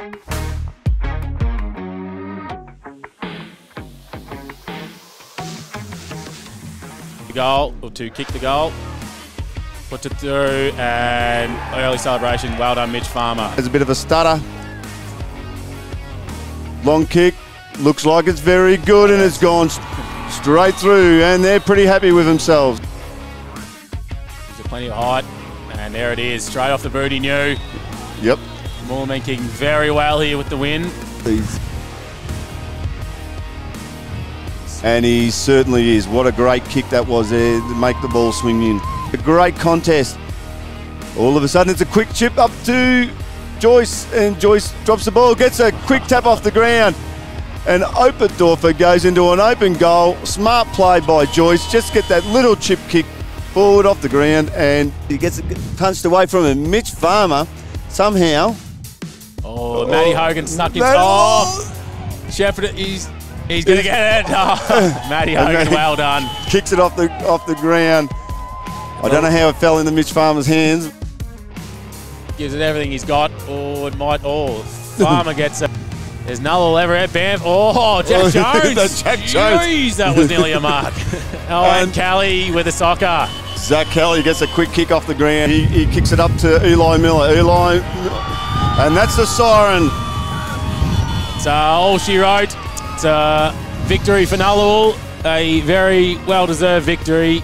The goal, or to kick the goal. Puts it through, and early celebration. Well done, Mitch Farmer. There's a bit of a stutter. Long kick. Looks like it's very good and it's gone straight through and they're pretty happy with themselves. There's plenty of height. And there it is, straight off the booty new. Yep. Moore making very well here with the win. And he certainly is. What a great kick that was there to make the ball swing in. A great contest. All of a sudden, it's a quick chip up to Joyce, and Joyce drops the ball, gets a quick tap off the ground. And Opendorfer goes into an open goal. Smart play by Joyce. Just get that little chip kick forward off the ground, and he gets punched away from him. Mitch Farmer somehow. Oh, Matty Hogan snuck in. Oh, Shepherd, he's he's gonna get it. Oh, Matty Hogan, well done. Kicks it off the off the ground. I don't know how it fell into Mitch Farmer's hands. Gives it everything he's got. Oh, it might. Oh, Farmer gets it. There's another lever at Banff. Oh, Jack oh, Jones. Jack Jones. Jeez, that was nearly a mark. oh, and Kelly with a soccer. Zach Kelly gets a quick kick off the ground. He, he kicks it up to Eli Miller. Eli, and that's the siren. It's uh, all she wrote. It's a victory for Nullawil. A very well deserved victory.